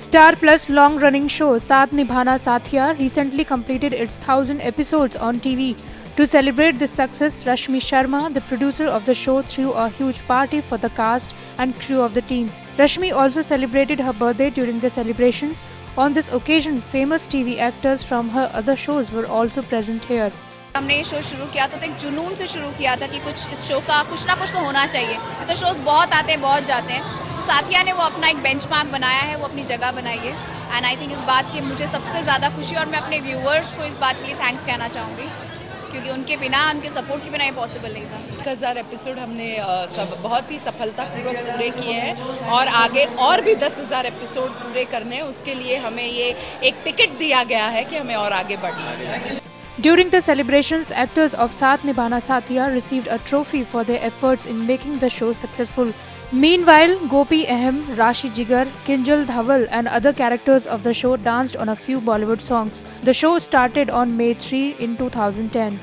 Star Plus long running show Saath Nibhana Saathiya recently completed its thousand episodes on TV to celebrate this success Rashmi Sharma the producer of the show threw a huge party for the cast and crew of the team Rashmi also celebrated her birthday during the celebration on this occasion famous TV actors from her other shows were also present here हमने ये show शुरू किया था तो एक जुनून से शुरू किया था कि कुछ इस शो का कुछ ना कुछ तो होना चाहिए। तो शोज़ बहुत आते हैं, बहुत जाते हैं। तो साथिया ने वो अपना एक बेंचमार्क बनाया है, वो अपनी जगह बनाई है। एंड आई थिंक इस बात की मुझे सबसे ज़्यादा खुशी और मैं अपने व्यूअर्स को इस बात के लिए थैंक्स कहना चाहूँगी, क्योंकि उनके बिना, उनके सपोर्ट के बिना ये पॉसिबल नहीं था। एक हज़ार एपिसोड हमने सब, बहुत ही सफलतापूर्वक पूरे किए हैं और आगे और भी दस हज़ार एपिसोड पूरे करने उसके लिए हमें ये एक टिकट दिया गया है कि हमें और आगे बढ़ना है। During the celebrations, actors of Saath Nibhana Sathiya received a trophy for their efforts in making the show successful. Meanwhile, Gopi Ahem, Rashi Jigar, Kinjal Dhaval and other characters of the show danced on a few Bollywood songs. The show started on May 3 in 2010.